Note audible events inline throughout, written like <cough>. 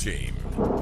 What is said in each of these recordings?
Team.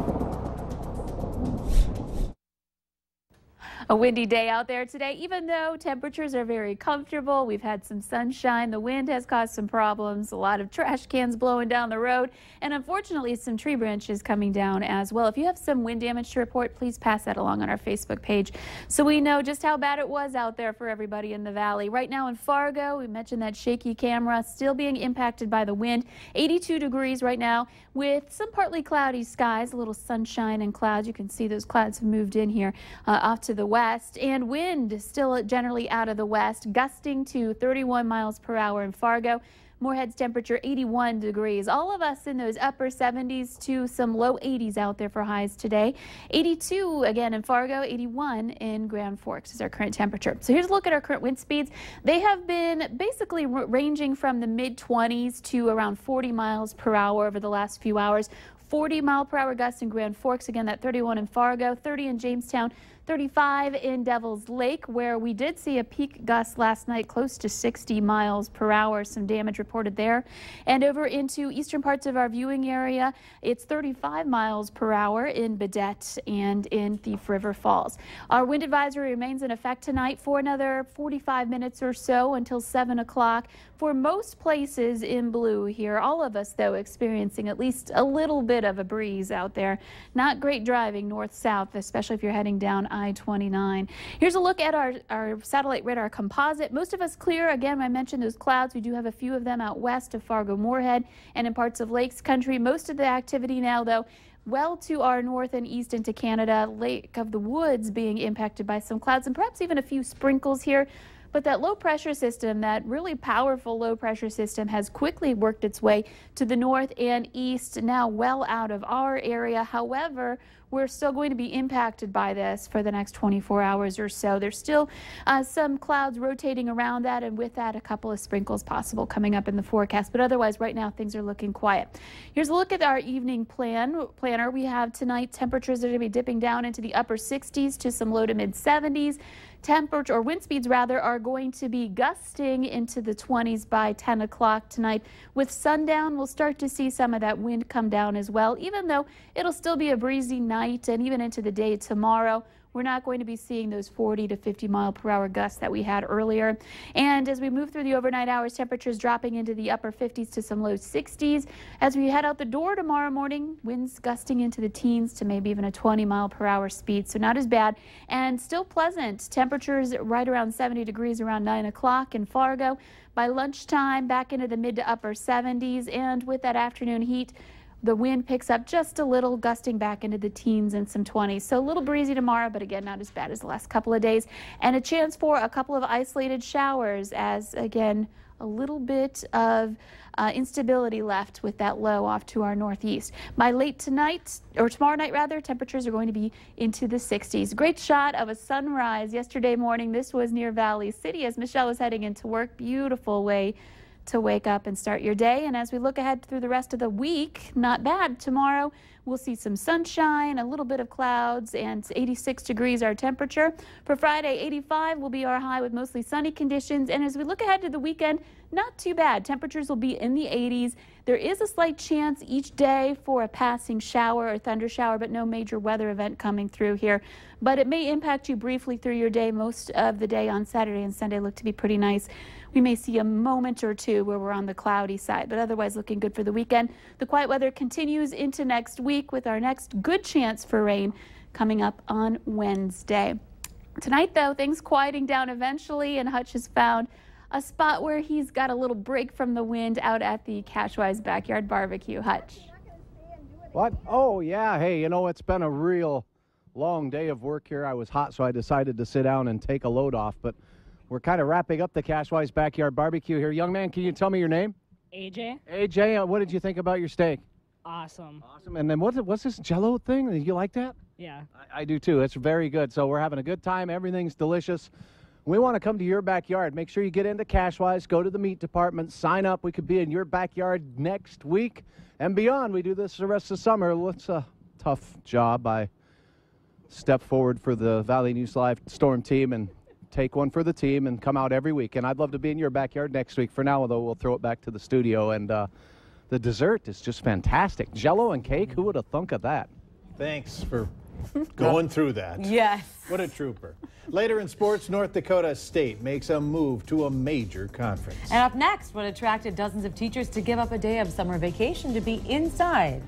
A windy day out there today, even though temperatures are very comfortable. We've had some sunshine. The wind has caused some problems. A lot of trash cans blowing down the road. And unfortunately, some tree branches coming down as well. If you have some wind damage to report, please pass that along on our Facebook page so we know just how bad it was out there for everybody in the valley. Right now in Fargo, we mentioned that shaky camera still being impacted by the wind. 82 degrees right now with some partly cloudy skies, a little sunshine and clouds. You can see those clouds have moved in here uh, off to the west west and wind still generally out of the west, gusting to 31 miles per hour in Fargo. Moorhead's temperature 81 degrees. All of us in those upper 70s to some low 80s out there for highs today. 82 again in Fargo, 81 in Grand Forks is our current temperature. So here's a look at our current wind speeds. They have been basically ranging from the mid 20s to around 40 miles per hour over the last few hours. 40 mile per hour gusts in Grand Forks. Again, that 31 in Fargo, 30 in Jamestown, 35 in Devil's Lake, where we did see a peak gust last night close to 60 miles per hour. Some damage reported there. And over into eastern parts of our viewing area, it's 35 miles per hour in Baudette and in Thief River Falls. Our wind advisory remains in effect tonight for another 45 minutes or so until 7 o'clock. For most places in blue here, all of us, though, experiencing at least a little bit of a breeze out there. Not great driving north-south, especially if you're heading down I-29. Here's a look at our, our satellite radar composite. Most of us clear. Again, I mentioned those clouds. We do have a few of them out west of Fargo-Moorhead and in parts of Lakes Country. Most of the activity now, though, well to our north and east into Canada, Lake of the Woods being impacted by some clouds and perhaps even a few sprinkles here. But that low pressure system, that really powerful low pressure system, has quickly worked its way to the north and east, now well out of our area. However, we're still going to be impacted by this for the next 24 hours or so. There's still uh, some clouds rotating around that, and with that, a couple of sprinkles possible coming up in the forecast. But otherwise, right now, things are looking quiet. Here's a look at our evening plan planner. We have tonight temperatures are going to be dipping down into the upper 60s to some low to mid 70s. Temperature or wind speeds rather are going to be gusting into the 20s by 10 o'clock tonight. With sundown, we'll start to see some of that wind come down as well, even though it'll still be a breezy night and even into the day tomorrow we're not going to be seeing those 40 to 50 mile per hour gusts that we had earlier. And as we move through the overnight hours, temperatures dropping into the upper 50s to some low 60s. As we head out the door tomorrow morning, winds gusting into the teens to maybe even a 20 mile per hour speed. So not as bad and still pleasant. Temperatures right around 70 degrees around 9 o'clock in Fargo. By lunchtime, back into the mid to upper 70s. And with that afternoon heat, the wind picks up just a little, gusting back into the teens and some 20s. So a little breezy tomorrow, but again, not as bad as the last couple of days. And a chance for a couple of isolated showers as, again, a little bit of uh, instability left with that low off to our northeast. By late tonight, or tomorrow night rather, temperatures are going to be into the 60s. Great shot of a sunrise yesterday morning. This was near Valley City as Michelle was heading into work. Beautiful way to wake up and start your day. And as we look ahead through the rest of the week, not bad. Tomorrow, we'll see some sunshine, a little bit of clouds, and 86 degrees our temperature. For Friday, 85 will be our high with mostly sunny conditions. And as we look ahead to the weekend, not too bad. Temperatures will be in the 80s. There is a slight chance each day for a passing shower or thunder shower, but no major weather event coming through here. But it may impact you briefly through your day. Most of the day on Saturday and Sunday look to be pretty nice. We may see a moment or two where we're on the cloudy side, but otherwise looking good for the weekend. The quiet weather continues into next week with our next good chance for rain coming up on Wednesday. Tonight, though, things quieting down eventually, and Hutch has found a spot where he's got a little break from the wind out at the Cashwise Backyard Barbecue. Hutch. What? Oh, yeah. Hey, you know, it's been a real long day of work here. I was hot, so I decided to sit down and take a load off, but we're kind of wrapping up the Cashwise Backyard Barbecue here. Young man, can you tell me your name? AJ. AJ, uh, what did you think about your steak? Awesome. Awesome. And then what's, what's this jello thing? You like that? Yeah. I, I do too. It's very good. So we're having a good time. Everything's delicious. We want to come to your backyard. Make sure you get into Cashwise, go to the meat department, sign up. We could be in your backyard next week and beyond. We do this the rest of the summer. It's a tough job. I step forward for the Valley News Live Storm team and take one for the team and come out every week. And I'd love to be in your backyard next week. For now, though, we'll throw it back to the studio and uh, the dessert is just fantastic. Jello and cake, who would have thunk of that? Thanks for <laughs> going through that. Yes. What a trooper. Later in sports, North Dakota State makes a move to a major conference. And up next, what attracted dozens of teachers to give up a day of summer vacation to be inside